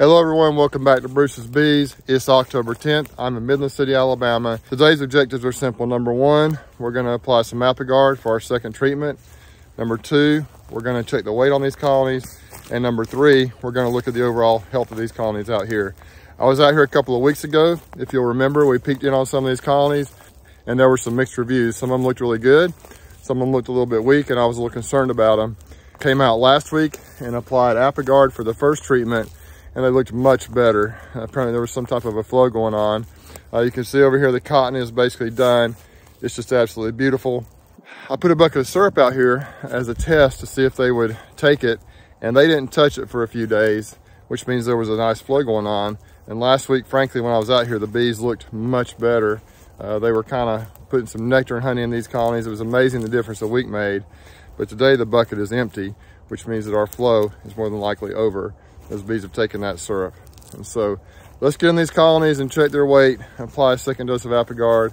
Hello everyone, welcome back to Bruce's Bees. It's October 10th. I'm in Midland City, Alabama. Today's objectives are simple. Number one, we're gonna apply some Apiguard for our second treatment. Number two, we're gonna check the weight on these colonies. And number three, we're gonna look at the overall health of these colonies out here. I was out here a couple of weeks ago. If you'll remember, we peeked in on some of these colonies and there were some mixed reviews. Some of them looked really good. Some of them looked a little bit weak and I was a little concerned about them. Came out last week and applied Apiguard for the first treatment and they looked much better. Apparently there was some type of a flow going on. Uh, you can see over here the cotton is basically done. It's just absolutely beautiful. I put a bucket of syrup out here as a test to see if they would take it and they didn't touch it for a few days, which means there was a nice flow going on. And last week, frankly, when I was out here, the bees looked much better. Uh, they were kind of putting some nectar and honey in these colonies. It was amazing the difference a week made. But today the bucket is empty, which means that our flow is more than likely over those bees have taken that syrup. And so let's get in these colonies and check their weight, apply a second dose of Apiguard,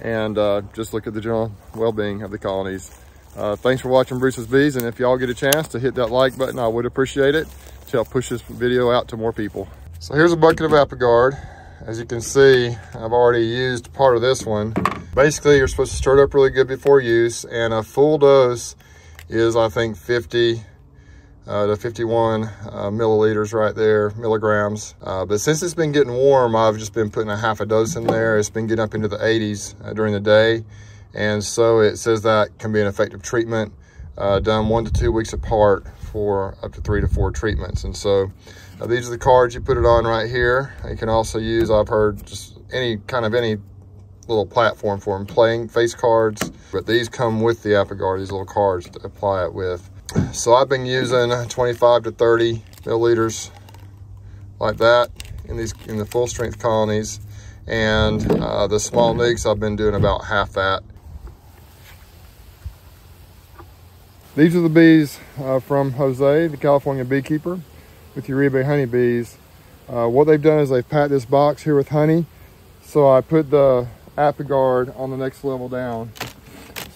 and uh, just look at the general well-being of the colonies. Uh, thanks for watching Bruce's Bees, and if y'all get a chance to hit that like button, I would appreciate it to help push this video out to more people. So here's a bucket of Apiguard. As you can see, I've already used part of this one. Basically, you're supposed to stir it up really good before use, and a full dose is, I think, 50 uh, to 51 uh, milliliters right there, milligrams. Uh, but since it's been getting warm, I've just been putting a half a dose in there. It's been getting up into the 80s uh, during the day. And so it says that can be an effective treatment uh, done one to two weeks apart for up to three to four treatments. And so uh, these are the cards you put it on right here. You can also use, I've heard just any kind of any little platform for them, playing face cards, but these come with the Apiguard, these little cards to apply it with. So I've been using 25 to 30 milliliters like that in these in the full strength colonies. And uh, the small nukes, I've been doing about half that. These are the bees uh, from Jose, the California beekeeper, with Uribe honeybees. Uh, what they've done is they've packed this box here with honey. So I put the Apiguard on the next level down.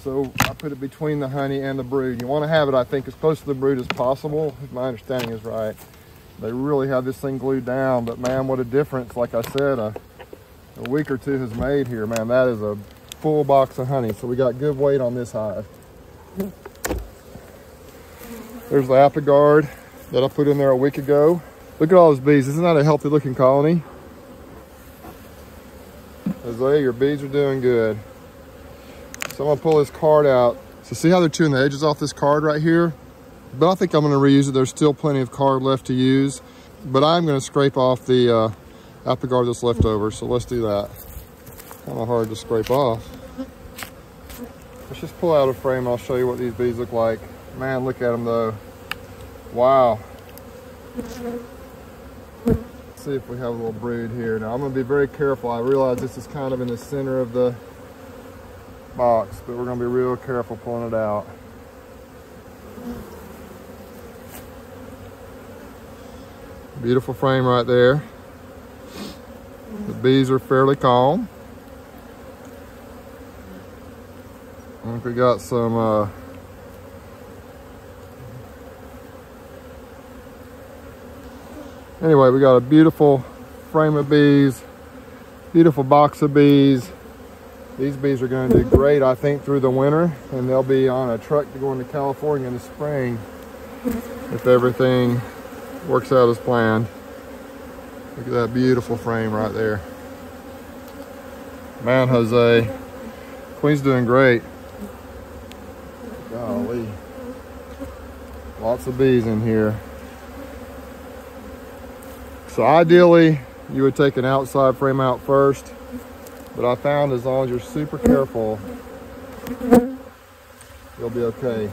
So I put it between the honey and the brood. You want to have it, I think, as close to the brood as possible, if my understanding is right. They really have this thing glued down, but man, what a difference, like I said, a, a week or two has made here. Man, that is a full box of honey. So we got good weight on this hive. There's the Apiguard that I put in there a week ago. Look at all those bees. Isn't that a healthy looking colony? Jose, your bees are doing good. So I'm gonna pull this card out. So see how they're chewing the edges off this card right here? But I think I'm gonna reuse it. There's still plenty of card left to use. But I'm gonna scrape off the uh, Apiguard that's left over. So let's do that. Kind of hard to scrape off. Let's just pull out a frame. I'll show you what these bees look like. Man, look at them though. Wow. Let's see if we have a little brood here. Now I'm gonna be very careful. I realize this is kind of in the center of the box, but we're gonna be real careful pulling it out. Beautiful frame right there. The bees are fairly calm. I think we got some uh, anyway we got a beautiful frame of bees beautiful box of bees these bees are going to do great, I think, through the winter, and they'll be on a truck to go into California in the spring if everything works out as planned. Look at that beautiful frame right there. Man, Jose. Queen's doing great. Golly. Lots of bees in here. So ideally, you would take an outside frame out first but I found as long as you're super careful, you'll be okay.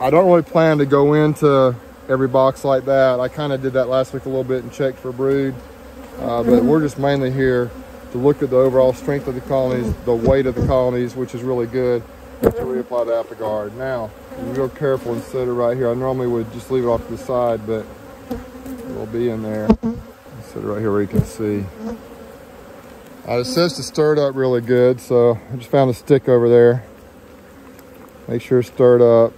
I don't really plan to go into every box like that. I kind of did that last week a little bit and checked for brood. Uh, but we're just mainly here to look at the overall strength of the colonies, the weight of the colonies, which is really good to reapply the Apiguard. Now, real careful and set it right here. I normally would just leave it off to the side, but it will be in there. Set it right here where you can see. Uh, it says to stir it up really good, so I just found a stick over there. Make sure it's stirred up.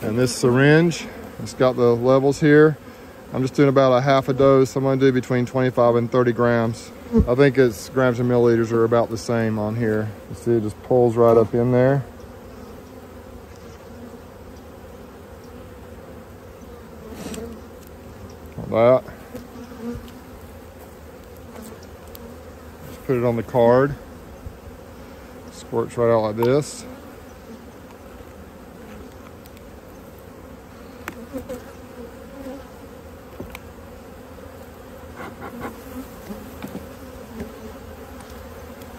And this syringe, it's got the levels here. I'm just doing about a half a dose. I'm gonna do between 25 and 30 grams. I think it's grams and milliliters are about the same on here. You see it just pulls right up in there. That. Just put it on the card. Squirts right out like this.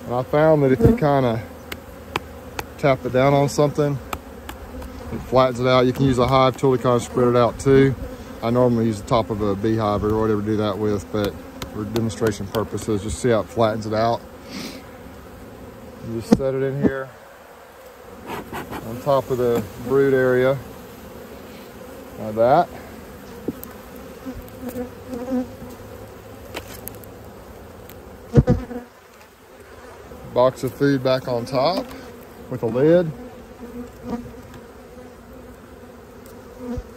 And I found that if you kind of tap it down on something, it flattens it out. You can use a hive tool to kind of spread it out too. I normally use the top of a beehive or whatever to do that with, but for demonstration purposes, just see how it flattens it out. You just set it in here on top of the brood area like that. Box of food back on top with a lid.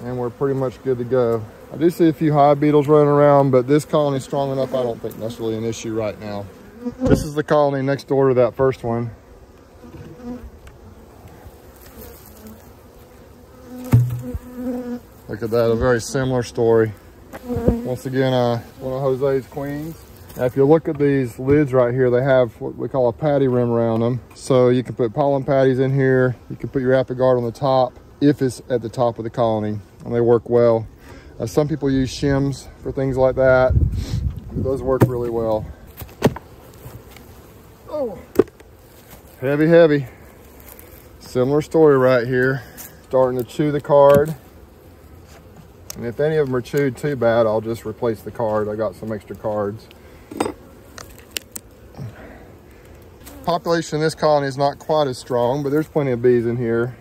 And we're pretty much good to go. I do see a few hive beetles running around, but this colony's strong enough, I don't think that's really an issue right now. This is the colony next door to that first one. Look at that, a very similar story. Once again, uh, one of Jose's queens. Now, if you look at these lids right here, they have what we call a patty rim around them. So you can put pollen patties in here. You can put your Apiguard on the top if it's at the top of the colony, and they work well. Uh, some people use shims for things like that. Those work really well. Oh, heavy, heavy. Similar story right here. Starting to chew the card. And if any of them are chewed too bad, I'll just replace the card. I got some extra cards. Population in this colony is not quite as strong, but there's plenty of bees in here.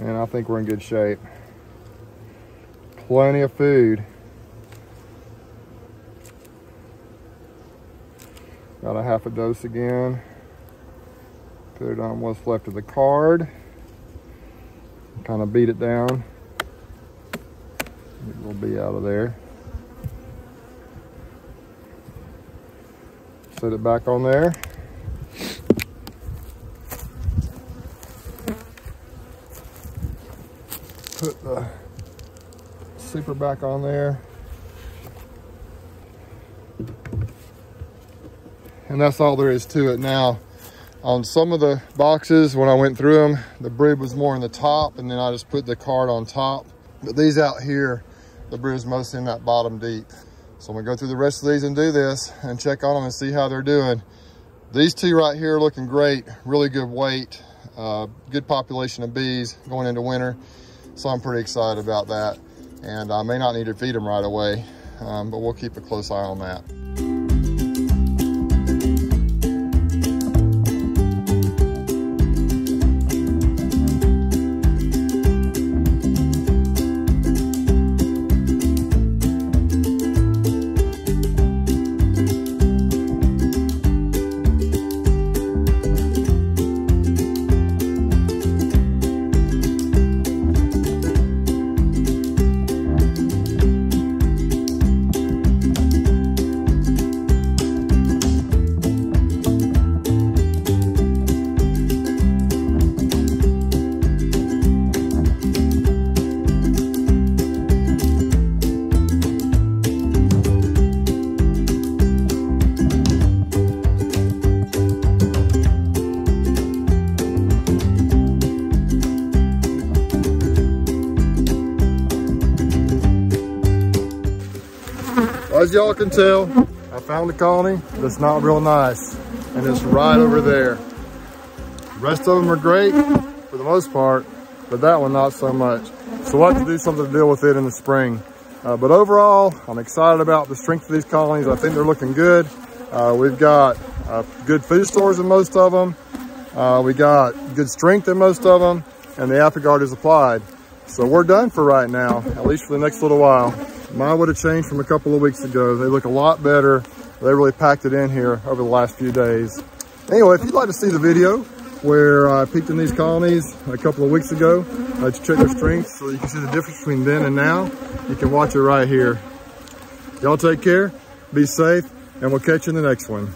And I think we're in good shape. Plenty of food. Got a half a dose again. Put it on what's left of the card. Kind of beat it down. It will be out of there. Set it back on there. The super back on there. And that's all there is to it now. On some of the boxes, when I went through them, the brood was more in the top and then I just put the card on top. But these out here, the brood's mostly in that bottom deep. So I'm gonna go through the rest of these and do this and check on them and see how they're doing. These two right here looking great, really good weight, uh, good population of bees going into winter. So I'm pretty excited about that. And I may not need to feed them right away, um, but we'll keep a close eye on that. As y'all can tell, I found a colony that's not real nice, and it's right over there. The rest of them are great for the most part, but that one not so much. So we'll have to do something to deal with it in the spring. Uh, but overall, I'm excited about the strength of these colonies. I think they're looking good. Uh, we've got uh, good food stores in most of them. Uh, we got good strength in most of them, and the Apiguard is applied. So we're done for right now, at least for the next little while. Mine would have changed from a couple of weeks ago. They look a lot better. They really packed it in here over the last few days. Anyway, if you'd like to see the video, where I peeked in these colonies a couple of weeks ago uh, to check their strength so you can see the difference between then and now. You can watch it right here. Y'all take care, be safe, and we'll catch you in the next one.